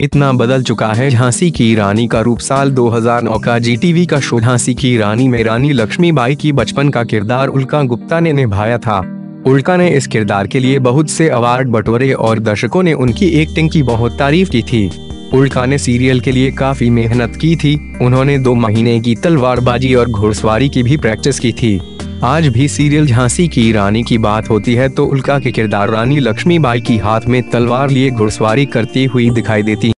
इतना बदल चुका है झांसी की रानी का रूप। साल 2009 का जीटीवी का शो झांसी की रानी में रानी लक्ष्मीबाई की बचपन का किरदार उल्का गुप्ता ने निभाया था। उल्का ने इस किरदार के लिए बहुत से अवार्ड, बटोरे और दर्शकों ने उनकी एक्टिंग की बहुत तारीफ़ की थी। उल्का ने सीरियल के लिए काफ़ी मेहनत की थी। उन्होंने दो महीने की तलवारबाजी और घुड़सवारी की भी प्रैक्टिस की थी। आज भी सीरियल झांसी की रानी की बात होती है तो उल्का के किरदार रानी लक्ष्मीबाई की हाथ में तलवार लिए घुड़सवारी करती हुई दिखाई देती